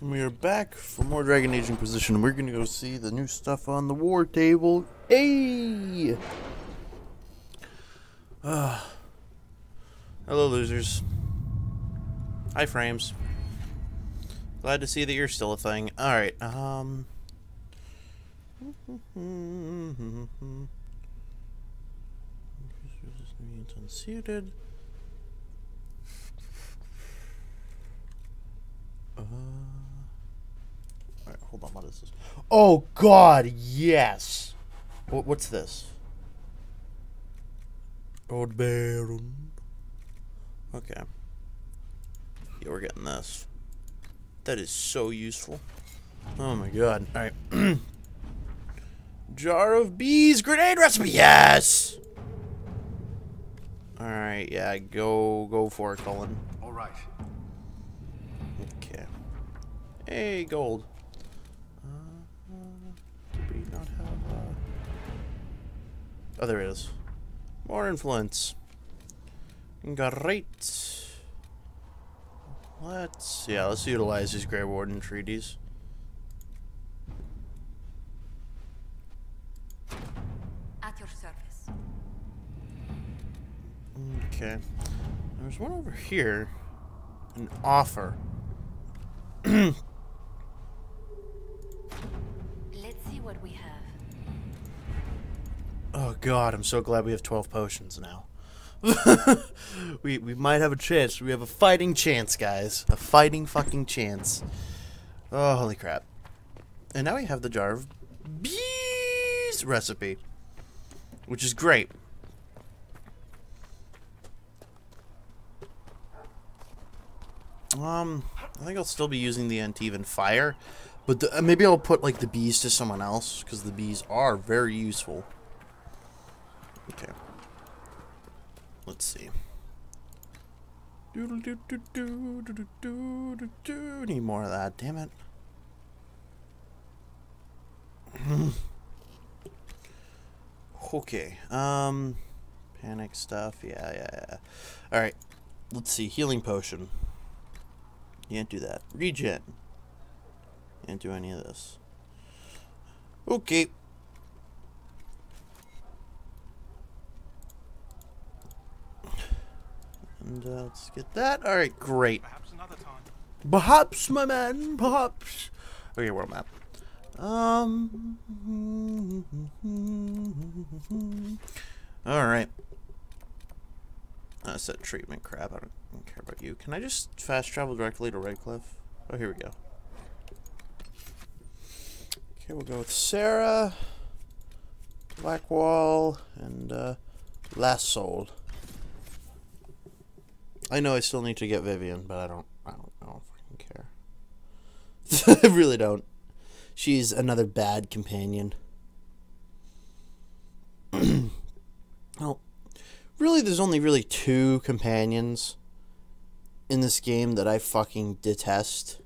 And we are back for more Dragon Age Inquisition. We're gonna go see the new stuff on the war table. Hey! Uh, hello, losers. Hi, frames. Glad to see that you're still a thing. Alright, um... unseated. Uh, Alright, hold on, what is this? Oh god, yes! What, what's this? Old Baron. Okay. Yeah, we're getting this. That is so useful. Oh my god. Alright. Jar of bees grenade recipe. Yes. All right. Yeah. Go. Go for it, Colin. All right. Okay. Hey, gold. Oh, there it is. More influence. Great. Let's yeah. Let's utilize these Grey Warden treaties. At your service. Okay. There's one over here. An offer. god, I'm so glad we have 12 potions now. we we might have a chance. We have a fighting chance, guys. A fighting fucking chance. Oh, holy crap. And now we have the jar of bees recipe. Which is great. Um, I think I'll still be using the Antivan fire, but the, uh, maybe I'll put like the bees to someone else because the bees are very useful. Okay. Let's see. Doodle doo doo doo doo doo doo doo. Need more of that. Damn it. okay. Um, panic stuff. Yeah, yeah, yeah. All right. Let's see. Healing potion. Can't do that. Regen. Can't do any of this. Okay. And uh, let's get that. All right, great. Perhaps another time. Perhaps, my man, perhaps. Okay, world map. Um. All right. That's that treatment crap. I don't, I don't care about you. Can I just fast travel directly to Redcliffe? Oh, here we go. Okay, we'll go with Sera, Blackwall, and uh, Last Soul. I know I still need to get Vivienne, but I don't. I don't. I don't fucking care. I really don't. She's another bad companion. well, really, there's only really two companions in this game that I fucking detest,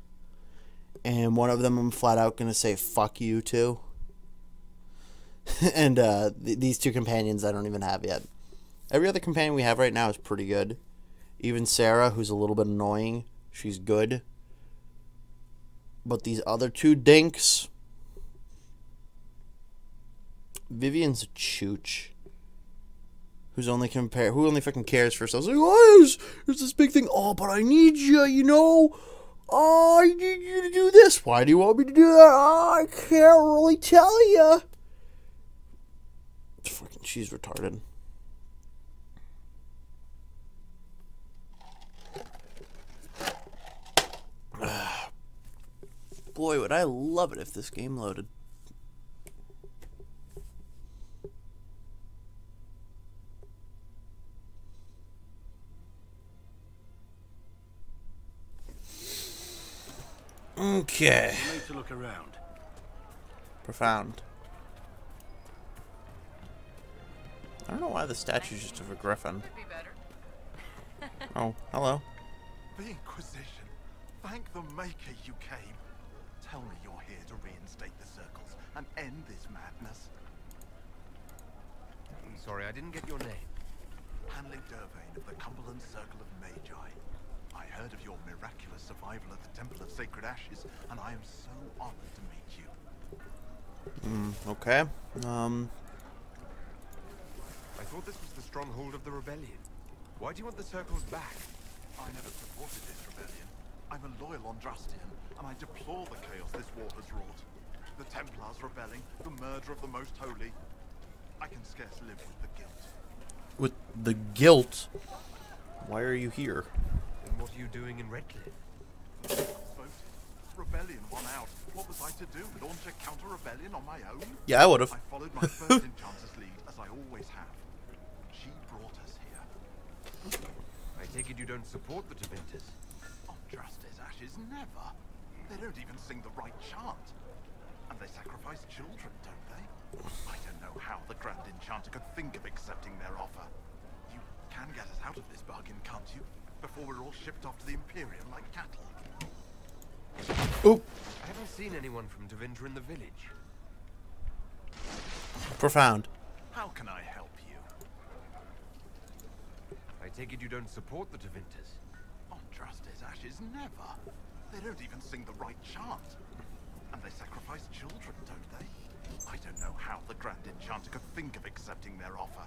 and one of them I'm flat out gonna say fuck you to. and uh, th- these two companions I don't even have yet. Every other companion we have right now is pretty good. Even Sera, who's a little bit annoying, she's good. But these other two dinks. Vivienne's a chooch. Who's only compare who only fucking cares for herself. Like, oh, there's, there's this big thing. Oh, but I need you, you know. Oh, I need you to do this. Why do you want me to do that? Oh, I can't really tell you. Fucking, she's retarded. Boy, would I love it if this game loaded. Okay. Need to look around. Profound. I don't know why the statue's just of a griffin. Could be better. Oh, hello. The Inquisition. Thank the Maker you came. Tell me you're here to reinstate the circles and end this madness. I'm sorry, I didn't get your name. Hanley Dervain of the Cumberland Circle of Magi. I heard of your miraculous survival at the Temple of Sacred Ashes, and I am so honored to meet you. Okay. Um, I thought this was the stronghold of the rebellion. Why do you want the circles back? I never supported this rebellion. I'm a loyal Andrastian, and I deplore the chaos this war has wrought. The Templars rebelling, the murder of the Most Holy. I can scarce live with the guilt. with the guilt. Why are you here? And what are you doing in Redcliffe? Voted. Rebellion won out. What was I to do? Launch a counter-rebellion on my own? Yeah, I would have. I followed my first Enchanter's lead, as I always have. She brought us here. I take it you don't support the Tevinters. Andraste's ashes never. They don't even sing the right chant. And they sacrifice children, don't they? I don't know how the Grand Enchanter could think of accepting their offer. You can get us out of this bargain, can't you? Before we're all shipped off to the Imperium like cattle. Oop. I haven't seen anyone from Tevinter in the village. Profound. How can I help you? I take it you don't support the Tevinters. Andraste's ashes never. They don't even sing the right chant. And they sacrifice children, don't they? I don't know how the Grand Enchanter could think of accepting their offer.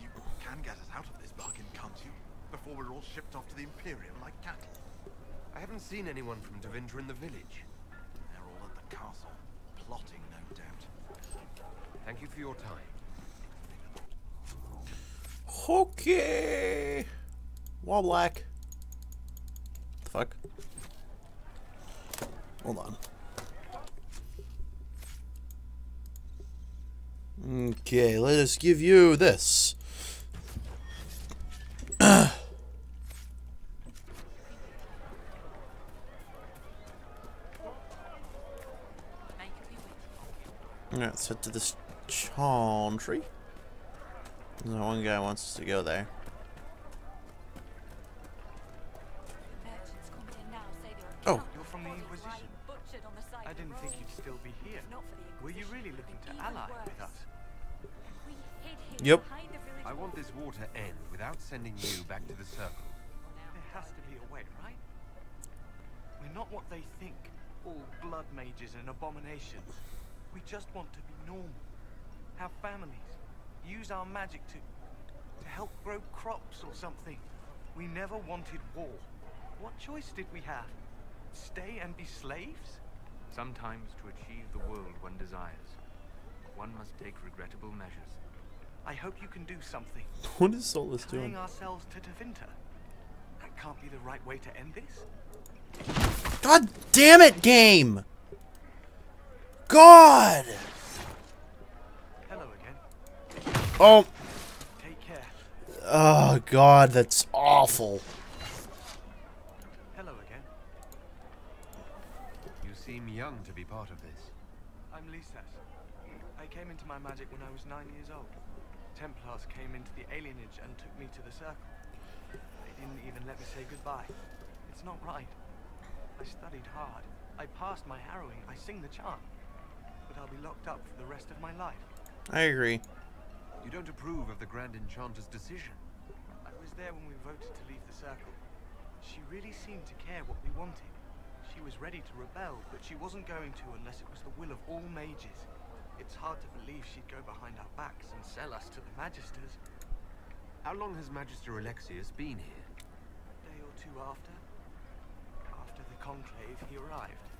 You can get us out of this bargain, can't you? Before we're all shipped off to the Imperium like cattle. I haven't seen anyone from Tevinter in the village. They're all at the castle, plotting, no doubt. Thank you for your time. Okay. Wall black. The fuck? Hold on. Okay, let us give you this. Make it be with you. Alright, let's head to this chantry. No one guy wants us to go there. Merchants come here now say they're Oh. Were you really looking to ally with us? We hid here Yep. behind the village I want this war to end without sending you back to the circle. There has to be a way, right? We're not what they think. All blood mages and abominations. We just want to be normal. Have families. Use our magic to to help grow crops or something. We never wanted war. What choice did we have? Stay and be slaves? Sometimes to achieve the world one desires, one must take regrettable measures. I hope you can do something. What is Solus Tying doing? ourselves to Tevinter. That can't be the right way to end this. God damn it, game! God! Hello again. Oh, Take care. oh God, that's awful. Hello again. You seem young to be part of this. I'm Lisas. I came into my magic when I was nine years old. Templars came into the alienage and took me to the circle. They didn't even let me say goodbye. It's not right. I studied hard. I passed my harrowing. I sing the chant. But I'll be locked up for the rest of my life. I agree. You don't approve of the Grand Enchanter's decision. I was there when we voted to leave the circle. She really seemed to care what we wanted. She was ready to rebel, but she wasn't going to unless it was the will of all mages. It's hard to believe she'd go behind our backs and sell us to the Magisters. How long has Magister Alexius been here? A day or two after, after the conclave, he arrived.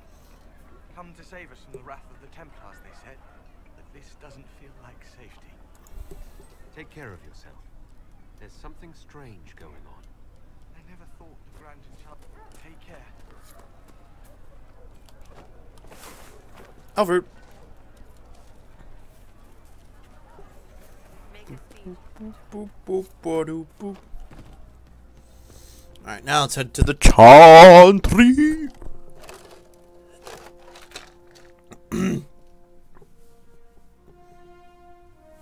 Come to save us from the wrath of the Templars, they said. But this doesn't feel like safety. Take care of yourself. There's something strange going on. I never thought the Grand Enchanter. Take care. Alfred. Alright, now let's head to the chantry.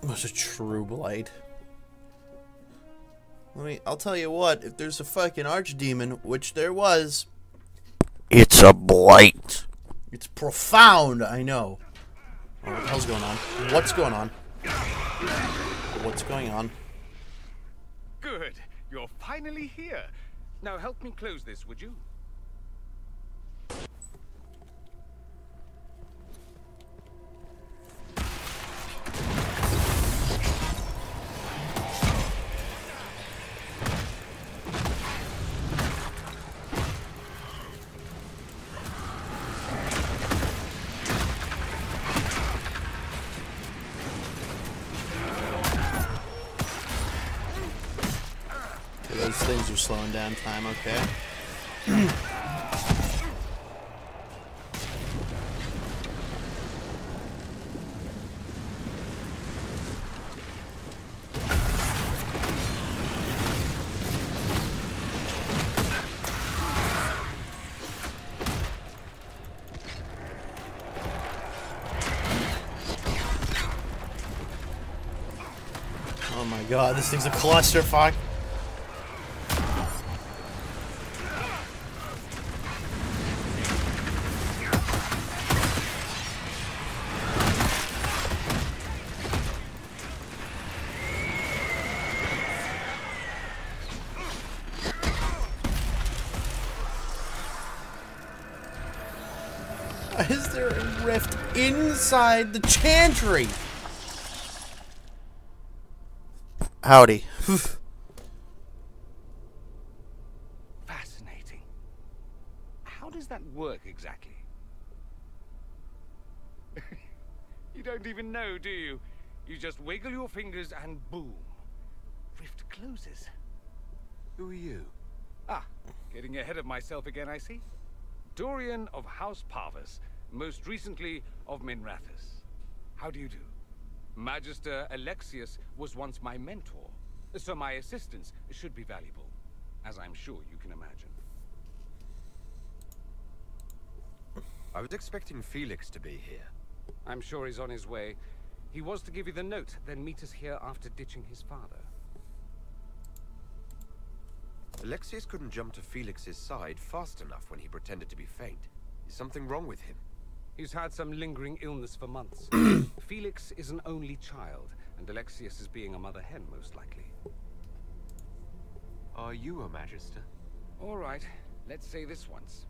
What's a true blight? Let me, I'll tell you what, if there's a fucking archdemon, which there was, it's a blight. It's profound, I know. What the hell's going on? What's going on? What's going on? Good. You're finally here. Now help me close this, would you? Are down time, okay. Oh my god, this thing's a clusterfuck. Inside the chantry? Howdy. Fascinating. How does that work exactly? you don't even know, do you? You just wiggle your fingers and boom. Rift closes. Who are you? Ah, getting ahead of myself again, I see. Dorian of House Pavus, most recently of Minrathous. How do you do? Magister Alexius was once my mentor, so my assistance should be valuable, as I'm sure you can imagine. I was expecting Felix to be here. I'm sure he's on his way. He was to give you the note, then meet us here after ditching his father. Alexius couldn't jump to Felix's side fast enough when he pretended to be faint. Is something wrong with him? He's had some lingering illness for months. Felix is an only child, and Alexius is being a mother hen, most likely. Are you a Magister? All right, let's say this once.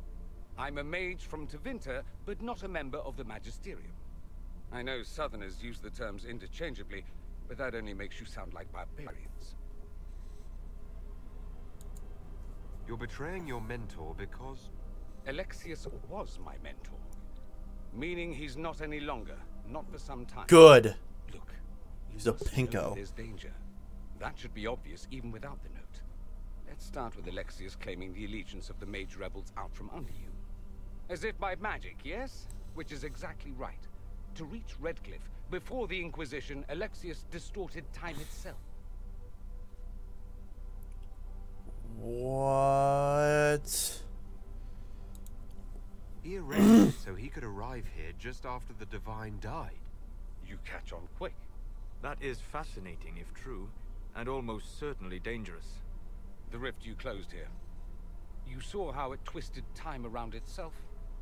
I'm a mage from Tevinter, but not a member of the Magisterium. I know Southerners use the terms interchangeably, but that only makes you sound like barbarians. You're betraying your mentor because... Alexius was my mentor. Meaning he's not any longer, not for some time. Good. Look, he's a pinko. There's danger. That should be obvious even without the note. Let's start with Alexius claiming the allegiance of the mage rebels out from under you. As if by magic, yes? Which is exactly right. To reach Redcliffe, before the Inquisition, Alexius distorted time itself. What? He arranged so he could arrive here just after the Divine died. You catch on quick. That is fascinating if true, and almost certainly dangerous. The rift you closed here. You saw how it twisted time around itself,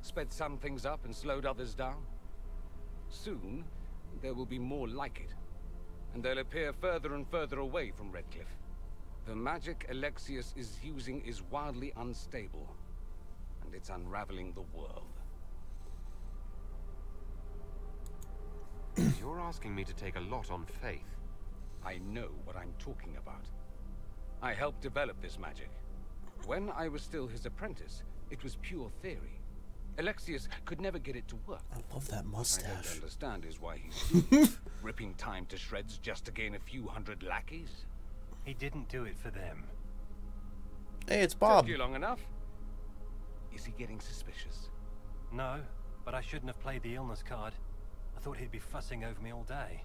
sped some things up and slowed others down. Soon, there will be more like it, and they'll appear further and further away from Redcliffe. The magic Alexius is using is wildly unstable, and it's unraveling the world. You're asking me to take a lot on faith. I know what I'm talking about. I helped develop this magic. When I was still his apprentice, it was pure theory. Alexius could never get it to work. I love that mustache. I don't understand is why he's ripping time to shreds just to gain a few hundred lackeys. He didn't do it for them. Hey, it's Bob. Took you long enough. Is he getting suspicious? No, but I shouldn't have played the illness card. I thought he'd be fussing over me all day.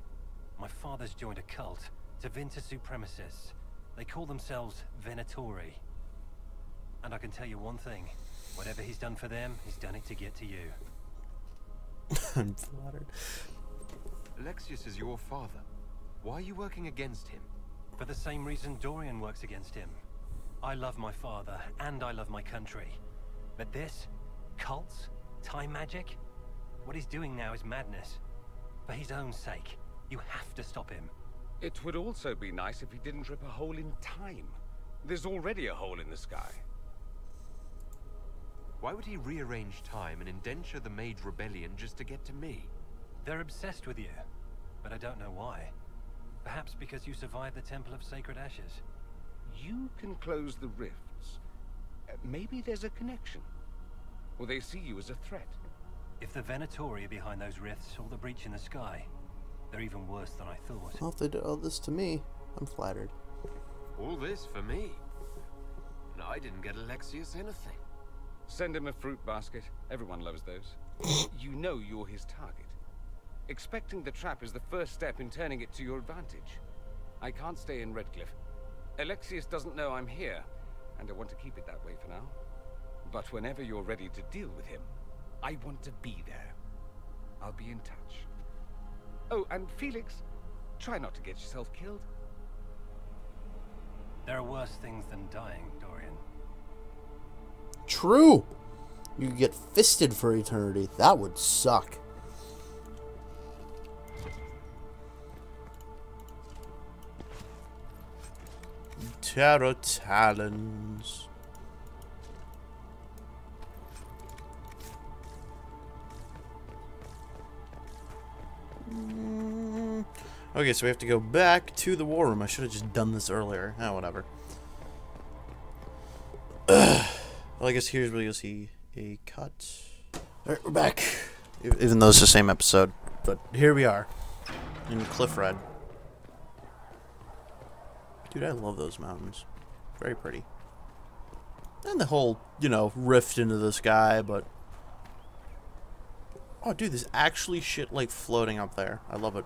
My father's joined a cult, Tevinter Supremacists. They call themselves Venatori. And I can tell you one thing. Whatever he's done for them, he's done it to get to you. I'm flattered. Alexius is your father. Why are you working against him? For the same reason Dorian works against him. I love my father, and I love my country. But this? Cults? Time magic? What he's doing now is madness. For his own sake, you have to stop him. It would also be nice if he didn't rip a hole in time. There's already a hole in the sky. Why would he rearrange time and indenture the Mage Rebellion just to get to me? They're obsessed with you, but I don't know why. Perhaps because you survived the Temple of Sacred Ashes. You can close the rifts. Maybe there's a connection. Or they see you as a threat. If the Venatori are behind those rifts or the breach in the sky, they're even worse than I thought. Well, if they did all this to me, I'm flattered. All this for me. And I didn't get Alexius anything. Send him a fruit basket. Everyone loves those. you know you're his target. Expecting the trap is the first step in turning it to your advantage. I can't stay in Redcliffe. Alexius doesn't know I'm here, and I want to keep it that way for now. But whenever you're ready to deal with him, I want to be there. I'll be in touch. Oh, and Felix, try not to get yourself killed. There are worse things than dying, Dorian. True! You could get fisted for eternity. That would suck. Tarot Talons. Mm, Okay, so we have to go back to the war room. I should have just done this earlier. Ah, whatever. Well, I guess here's where you'll see a cut. Alright, we're back. Even though it's the same episode. But here we are. In Cliff Red. Dude, I love those mountains. Very pretty. And the whole, you know, rift into the sky, but... Oh, dude, there's actually shit, like, floating up there. I love it.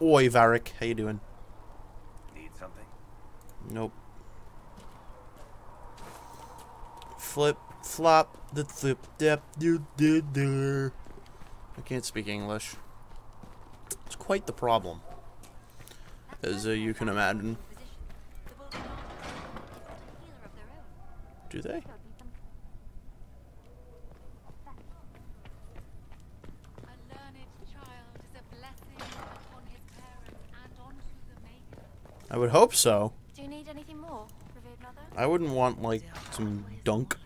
Oi, Varric. How you doing? Need something? Nope. Flip, flop, the flip, dep, do, do, do. I can't speak English. It's quite the problem, as uh, you can imagine. Do they? A learned child is a blessing upon his parents and onto the maker. I would hope so. Do you need anything more, revered mother? I wouldn't want, like, some dunk.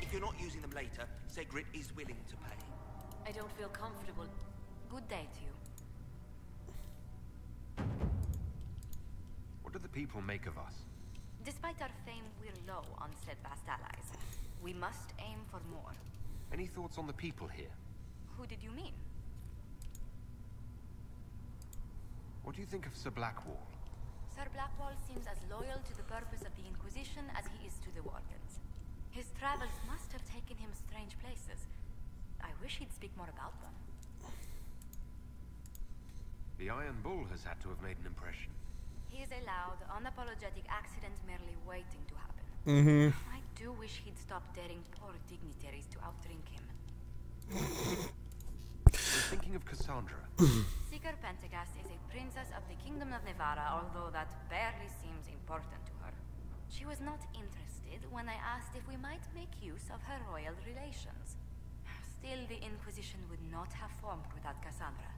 If you're not using them later, Seggrit is willing to pay. I don't feel comfortable. Good day to you. People make of us? Despite our fame, we're low on steadfast allies. We must aim for more. Any thoughts on the people here? Who did you mean? What do you think of Sir Blackwall? Sir Blackwall seems as loyal to the purpose of the Inquisition as he is to the Wardens. His travels must have taken him strange places. I wish he'd speak more about them. The Iron Bull has had to have made an impression. He is a loud, unapologetic accident merely waiting to happen. Mm-hmm. I do wish he'd stop daring poor dignitaries to outdrink him. I'm thinking of Cassandra. Seeker Pentaghast is a princess of the Kingdom of Nevarra, although that barely seems important to her. She was not interested when I asked if we might make use of her royal relations. Still, the Inquisition would not have formed without Cassandra.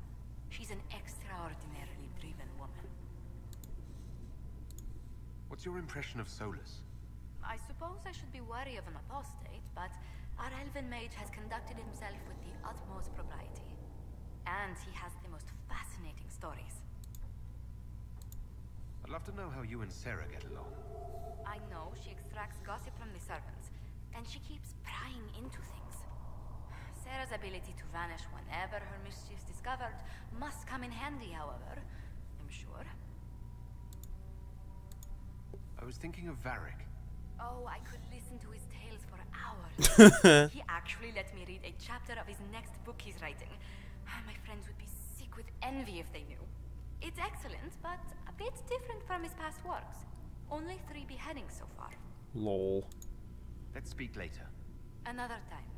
She's an extraordinarily driven woman. What's your impression of Solas? I suppose I should be wary of an apostate, but our elven mage has conducted himself with the utmost propriety. And he has the most fascinating stories. I'd love to know how you and Sera get along. I know she extracts gossip from the servants, and she keeps prying into things. Sera's ability to vanish whenever her mischief's discovered must come in handy, however. I'm sure. I was thinking of Varric. Oh, I could listen to his tales for hours. he actually let me read a chapter of his next book he's writing. Ah, My friends would be sick with envy if they knew. It's excellent, but a bit different from his past works. Only three beheadings so far. Lol. Let's speak later. Another time.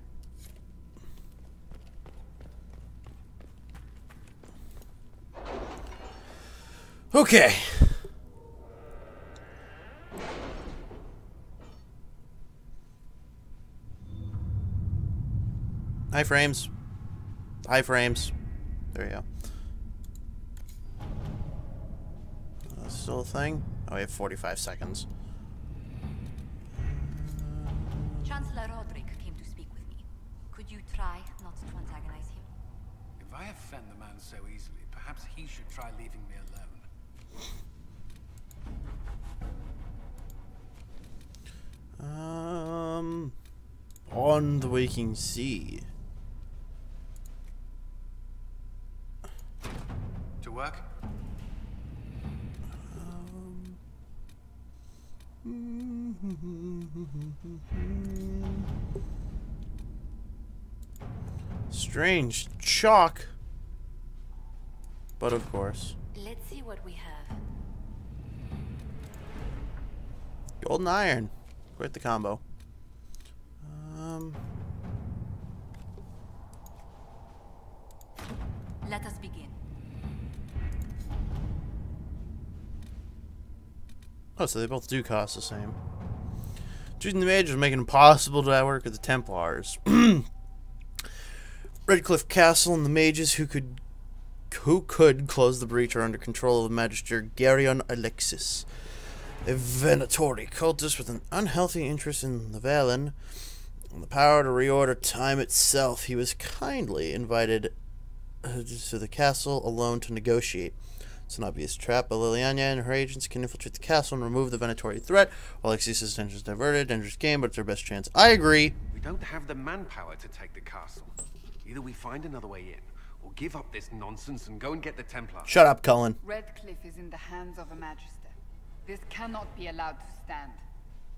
Okay. High frames. High frames. There you go. Uh, still a thing? Oh, we have 45 seconds. Chancellor Roderick came to speak with me. Could you try not to antagonize him. If I offend the man so easily, perhaps he should try leaving me alone. Um, on the waking sea. Strange chalk. But of course, Let's see what we have. golden iron. Quite the combo. Um, Let us begin. oh, so they both do cost the same. Choosing the mages would make it impossible to work with the Templars. Redcliffe Castle and the mages who could who could close the breach are under control of the Magister Gereon Alexis, a Venatori cultist with an unhealthy interest in the Valen and the power to reorder time itself. He was kindly invited uh, to the castle alone to negotiate. It's an obvious trap, but Leliana and her agents can infiltrate the castle and remove the Venatori threat. While Alexis' attention is diverted, dangerous game, but it's their best chance. I agree. We don't have the manpower to take the castle. Either we find another way in, or give up this nonsense and go and get the Templar. Shut up, Cullen. Redcliffe is in the hands of a Magister. This cannot be allowed to stand.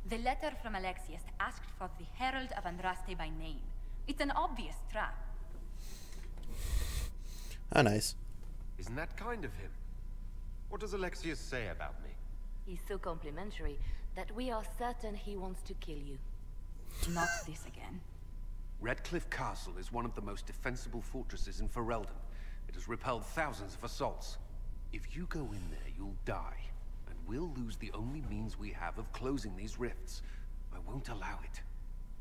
The letter from Alexius asked for the Herald of Andraste by name. It's an obvious trap. Ah, nice. Isn't that kind of him? What does Alexius say about me? He's so complimentary that we are certain he wants to kill you. Not this again. Redcliffe Castle is one of the most defensible fortresses in Ferelden. It has repelled thousands of assaults. If you go in there, you'll die. And we'll lose the only means we have of closing these rifts. I won't allow it.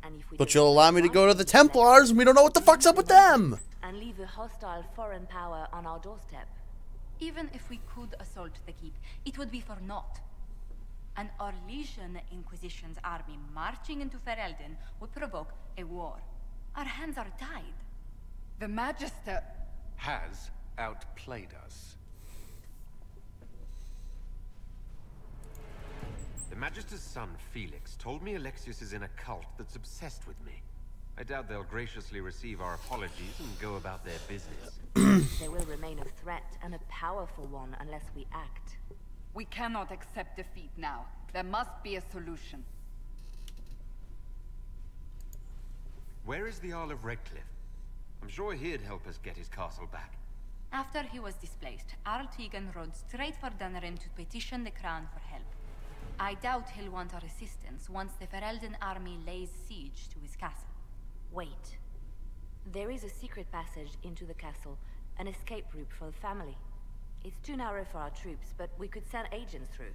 And if we But you'll allow me to go to the Templars, and we don't know what the fuck's up with them. And leave a hostile foreign power on our doorstep. Even if we could assault the keep, it would be for naught. An Orlesian Inquisition's army marching into Ferelden would provoke a war. Our hands are tied. The Magister... Has outplayed us. The Magister's son, Felix, told me Alexius is in a cult that's obsessed with me. I doubt they'll graciously receive our apologies and go about their business. They will remain a threat and a powerful one unless we act. We cannot accept defeat now. There must be a solution. Where is the Earl of Redcliffe? I'm sure he'd help us get his castle back. After he was displaced, Arl Tegan rode straight for Denerim to petition the crown for help. I doubt he'll want our assistance once the Ferelden army lays siege to his castle. Wait. There is a secret passage into the castle, an escape route for the family. It's too narrow for our troops, but we could send agents through.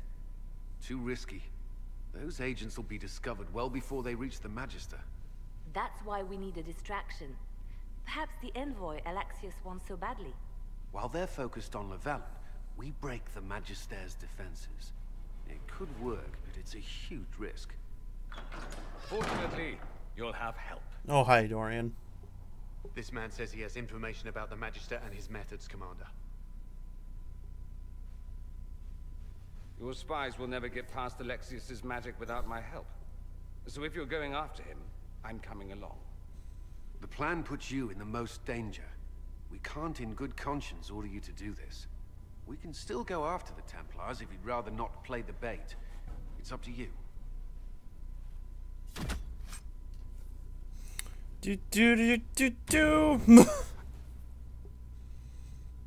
Too risky. Those agents will be discovered well before they reach the Magister. That's why we need a distraction. Perhaps the envoy Alexius wants so badly. While they're focused on Lavellan, we break the Magister's defenses. It could work, but it's a huge risk. Fortunately, you'll have help. Oh, hi, Dorian. This man says he has information about the Magister and his methods, Commander. Your spies will never get past Alexius's magic without my help. So if you're going after him, I'm coming along. The plan puts you in the most danger. We can't in good conscience order you to do this. We can still go after the Templars if you'd rather not play the bait. It's up to you. Do do do do do.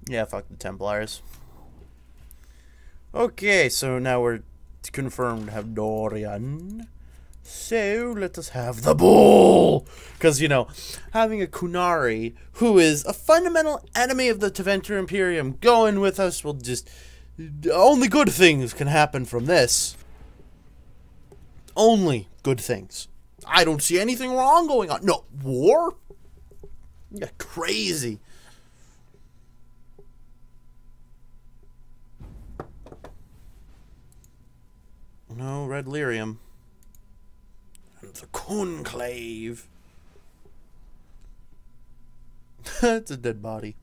yeah, fuck the Templars. Okay, so now we're confirmed to have Dorian. So let us have the bull, because you know, having a Qunari who is a fundamental enemy of the Tevinter Imperium going with us will just only good things can happen from this. Only good things. I don't see anything wrong going on. No war. Yeah, crazy. No red lyrium. And the conclave. That's a dead body.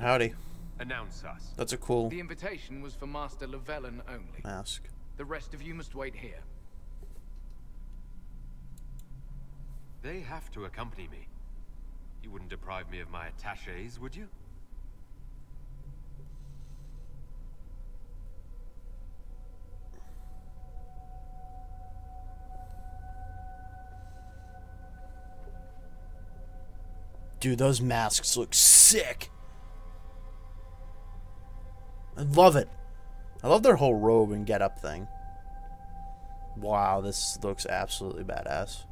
Howdy. Announce us. That's a cool The invitation was for Master Lavellan only. mask. The rest of you must wait here. They have to accompany me. You wouldn't deprive me of my attaches, would you? Dude, those masks look sick. I love it. I love their whole robe and get up thing. Wow, this looks absolutely badass.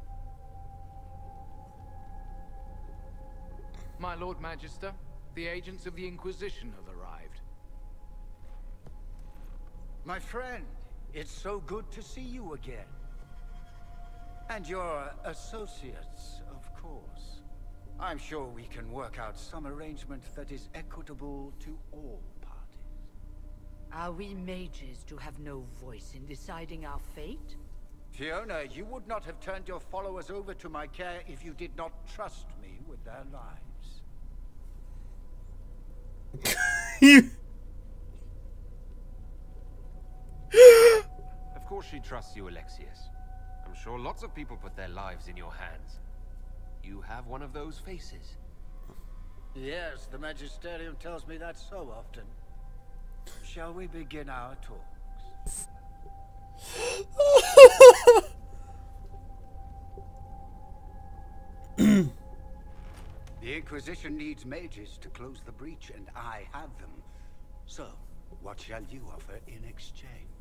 My Lord Magister, the agents of the Inquisition have arrived. My friend, it's so good to see you again. And your associates, of course. I'm sure we can work out some arrangement that is equitable to all parties. Are we mages to have no voice in deciding our fate? Fiona, you would not have turned your followers over to my care if you did not trust me with their lives. Of course she trusts you, Alexius. I'm sure lots of people put their lives in your hands. You have one of those faces. Yes, the Magisterium tells me that so often. Shall we begin our talks? the Inquisition needs mages to close the breach, and I have them. So, what shall you offer in exchange?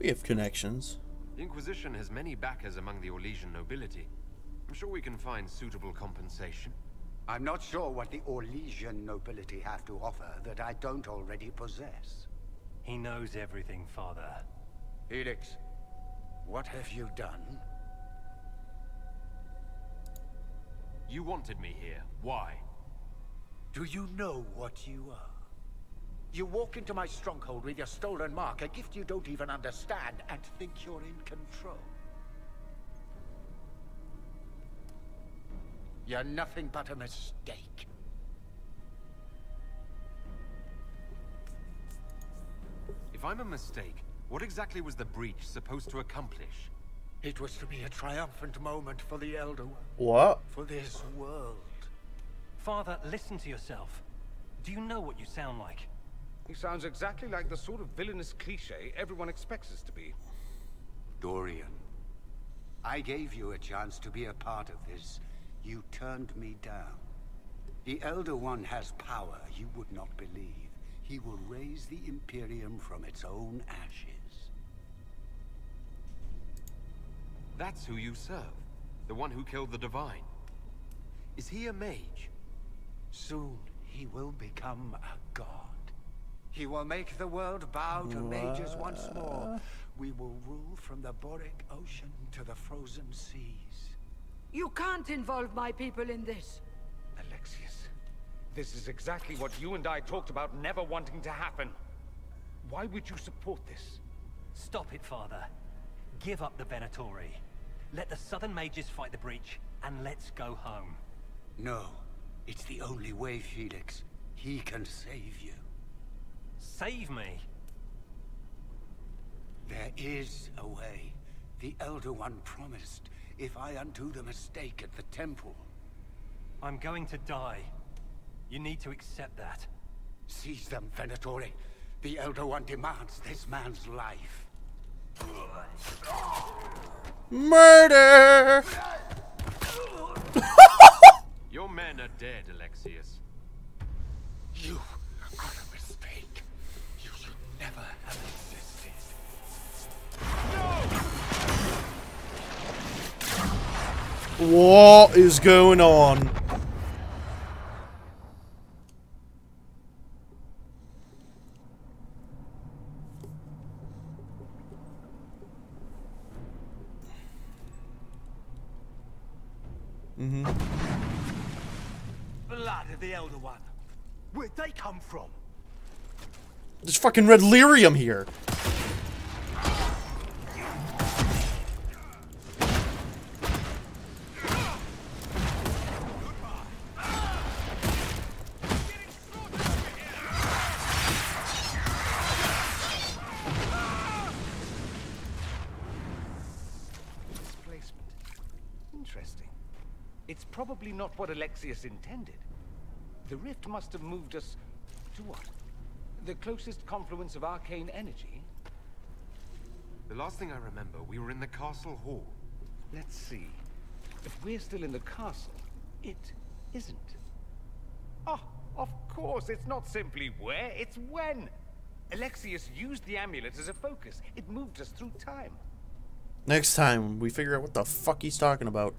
We have connections. The Inquisition has many backers among the Orlesian nobility. I'm sure we can find suitable compensation. I'm not sure what the Orlesian nobility have to offer that I don't already possess. He knows everything, Father. Felix, what have you done? You wanted me here. Why? Do you know what you are? You walk into my stronghold with your stolen mark, a gift you don't even understand, and think you're in control. You're nothing but a mistake. If I'm a mistake, what exactly was the breach supposed to accomplish? It was to be a triumphant moment for the Elder One. What? For this world. Father, listen to yourself. Do you know what you sound like? He sounds exactly like the sort of villainous cliche everyone expects us to be. Dorian, I gave you a chance to be a part of this. You turned me down. The Elder One has power you would not believe. He will raise the Imperium from its own ashes. That's who you serve. The one who killed the Divine. Is he a mage? Soon he will become a god. He will make the world bow to mages once more. We will rule from the Boeric Ocean to the frozen seas. You can't involve my people in this. Alexius, this is exactly what you and I talked about never wanting to happen. Why would you support this? Stop it, Father. Give up the Venatori. Let the Southern Mages fight the breach, and let's go home. No, it's the only way, Felix. He can save you. Save me? There is a way. The Elder One promised if I undo the mistake at the temple. I'm going to die. You need to accept that. Seize them, Venatori. The Elder One demands this man's life. Murder! Your men are dead, Alexius. You are a mistake. You should never have existed. What is going on? Mm-hmm. Blood of the Elder One. Where'd they come from? There's fucking red lyrium here. Displacement. Interesting. It's probably not what Alexius intended. The rift must have moved us to what? The closest confluence of arcane energy? The last thing I remember, we were in the castle hall. Let's see. If we're still in the castle, it isn't. Ah, of course, it's not simply where, it's when. Alexius used the amulet as a focus. It moved us through time. Next time, we figure out what the fuck he's talking about.